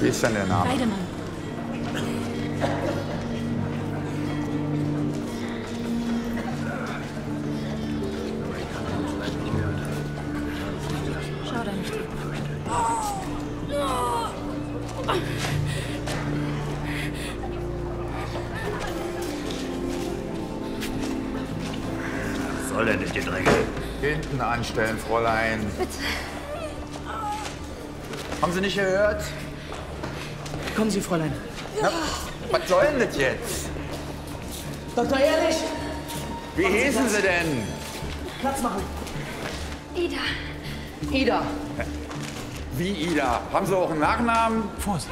Wie ist denn der Name? Weidemann. Schau da nicht hin. Was soll denn das Gedränge? Hinten anstellen, Fräulein. Bitte. Haben Sie nicht gehört? Kommen Sie, Fräulein. Na, was soll denn das jetzt? Dr. Ehrlich, Wie hießen Sie denn? Platz machen. Ida. Ida. Wie Ida? Haben Sie auch einen Nachnamen? Vorsicht.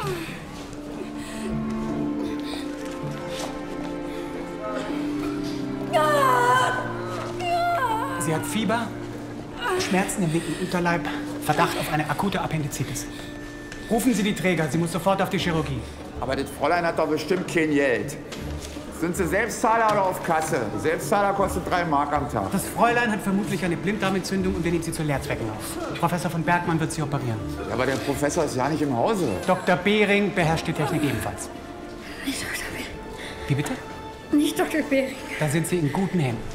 Sie hat Fieber, Schmerzen im linken Unterleib, Verdacht auf eine akute Appendizitis. Rufen Sie die Träger, sie muss sofort auf die Chirurgie. Aber das Fräulein hat doch bestimmt kein Geld. Sind Sie Selbstzahler oder auf Kasse? Selbstzahler kostet drei Mark am Tag. Das Fräulein hat vermutlich eine Blinddarmentzündung und wir nehmen sie zu Lehrzwecken auf. Professor von Bergmann wird sie operieren. Ja, aber der Professor ist ja nicht im Hause. Dr. Behring beherrscht die Technik ebenfalls. Nicht Dr. Behring. Wie bitte? Nicht Dr. Behring. Da sind Sie in guten Händen.